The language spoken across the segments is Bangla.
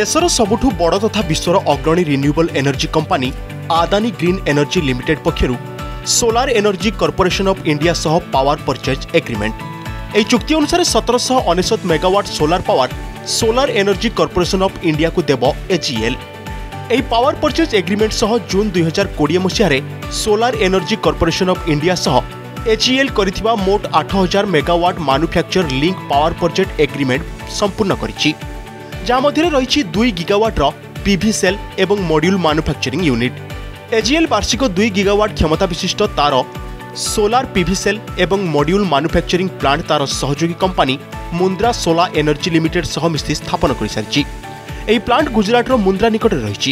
দেশর সবুঠু বড় তথা বিশ্বর অগ্রণী renewable energy company Adani green energy limited পক্ষর solar energy corporation of India সহ পাওয়ার পরচেজ এগ্রিমেন্ট এই চুক্তি অনুসারে সতেরশহ অনেশত megawatt solar power solar energy corporation of ইন্ডিয়াকে দেব এজিএল এই পাওয়ার পরচেজ এগ্রিমেন্ট সহ জুন দুই হাজার কোড়িয়ে মସିହାରେ solar energy corporation of India সহ এজিএল করিଥିବା মোট আঠ হাজার megawatt manufacture link power purchase agreement সম্পূর্ণ করেছে যা মধ্যে রয়েছে দুই গিগাওয়াটর পিভি সেল এবং মডিউল ম্যানুফ্যাকচারিং ইউনিট এজিএল বার্ষিক দুই গিগাওয়াট ক্ষমতা বিশিষ্ট তার সোলার পিভি সেল এবং মডিউল ম্যানুফ্যাকচারিং প্লান্ট তার সহযোগী কোম্পানি মুন্দ্রা সোলা এনর্জি লিমিটেড সহ মিশি স্থাপন করে সারিছে এই প্লান্ট গুজরাটর মুন্দ্রা নিকটে রয়েছে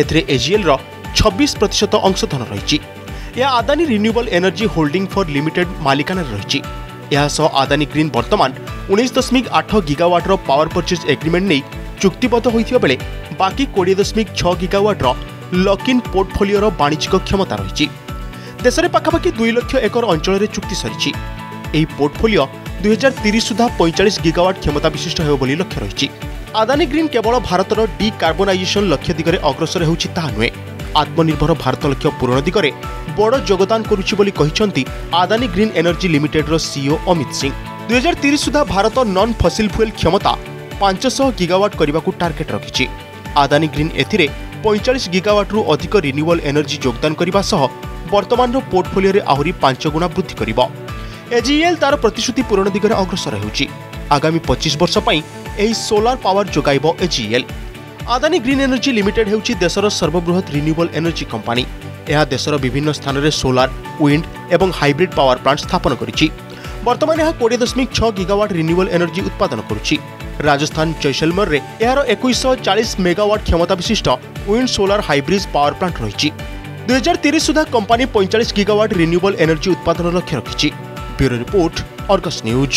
এতে এজিএলর ছবিশ প্রতিশত অংশধন রয়েছে এ Adani renewable energy holding for limited মালিকানার রয়েছে ଏହାସହ ଆଦାନୀ ଗ୍ରୀନ୍ ବର୍ତ୍ତମାନ ଉଣେଇଶ ଦଶମିକ ଆଠ ଗିଗାୱାଟ୍ର ପାୱାର ପର୍ଚେଜ୍ ଏଗ୍ରିମେଣ୍ଟ ନେଇ ଚୁକ୍ତିବଦ୍ଧ ହୋଇଥିବା ବେଳେ ବାକି କୋଡ଼ିଏ ଦଶମିକ ଛଅ ଗିଗାୱାଟ୍ର ଲକ୍ଇନ୍ ପୋର୍ଟଫୋଲିଓର ବାଣିଜ୍ୟିକ କ୍ଷମତା ରହିଛି ଦେଶରେ ପାଖାପାଖି ଦୁଇ ଲକ୍ଷ ଏକର ଅଞ୍ଚଳରେ ଚୁକ୍ତି ସରିଛି ଏହି ପୋର୍ଟଫୋଲିଓ ଦୁଇହଜାର ତିରିଶ ସୁଦ୍ଧା ପଇଁଚାଳିଶ ଗିଗାୱାଟ୍ କ୍ଷମତା ବିଶିଷ୍ଟ ହେବ ବୋଲି ଲକ୍ଷ୍ୟ ରହିଛି ଆଦାନୀ ଗ୍ରୀନ୍ କେବଳ ଭାରତର ଡି ଡିକାର୍ବୋନାଇଜେସନ୍ ଲକ୍ଷ୍ୟ ଦିଗରେ ଅଗ୍ରସର ହେଉଛି ତାହା ନୁହେଁ আত্মনির্ভর ভারত লক্ষ্য পূরণ দিগরে বড় যোগদান করুছি বলে আদানি গ্রিন এনর্জি লিমিটেডর সিইও e অমিত সিং দুই হাজার তিরিশ সুদ্ধা ভারত নন ফসিল ফুয়েল ক্ষমতা পাঁচশহ গিগাওয়াট করা টার্গেট রাখি আদানি গ্রিন এতে পঁয়চাশ গিগাওয়াট্রু অধিক রিনিউবল এনর্জি যোগদান করা সহ বর্তমানর পোর্টফোলিওরে আহরি পাঁচ গুণা বৃদ্ধি করব এজিএল তার প্রতিশ্রুতি পূরণ দিগরে অগ্রসর ହେଉଛି আগামী পঁচিশ বর্ষ পাই এই solar power যোগাইব AGL Adani green energy limited ହେଉଛି ଦେଶର ସର୍ବବୃହତ ରିନ୍ୟୁଏବଲ୍ ଏନର୍ଜି କମ୍ପାନୀ ଏହା ଦେଶର ବିଭିନ୍ନ ସ୍ଥାନରେ ସୋଲାର ୱିଣ୍ଡ ଏବଂ ହାଇବ୍ରିଡ୍ ପାୱାର ପ୍ଲାଣ୍ଟ ସ୍ଥାପନ କରିଛି ବର୍ତ୍ତମାନ ଏହା କୋଡ଼ିଏ ଦଶମିକ ଛଅ ଗିଗାୱାଟ୍ ରିନ୍ୟୁଏବଲ୍ ଏନର୍ଜି ଉତ୍ପାଦନ କରୁଛି ରାଜସ୍ଥାନ ଜୈସଲମରରେ ଏହାର ଏକୋଇଶହ ଚାଳିଶ ମେଗାୱାଟ୍ କ୍ଷମତା ବିଶିଷ୍ଟ wind solar hybrid power plant ରହିଛି ଦୁଇହଜାର ତିରିଶ ସୁଦ୍ଧା କମ୍ପାନୀ ପଇଁଚାଳିଶ ଗିଗାୱାଟ୍ ରିନ୍ୟୁଏବଲ୍ ଏନର୍ଜି ଉତ୍ପାଦନ ଲକ୍ଷ୍ୟ ରଖିଛି ବ୍ୟୁରୋ ରିପୋର୍ଟ ଅର୍ଗସ୍ ନ୍ୟୁଜ୍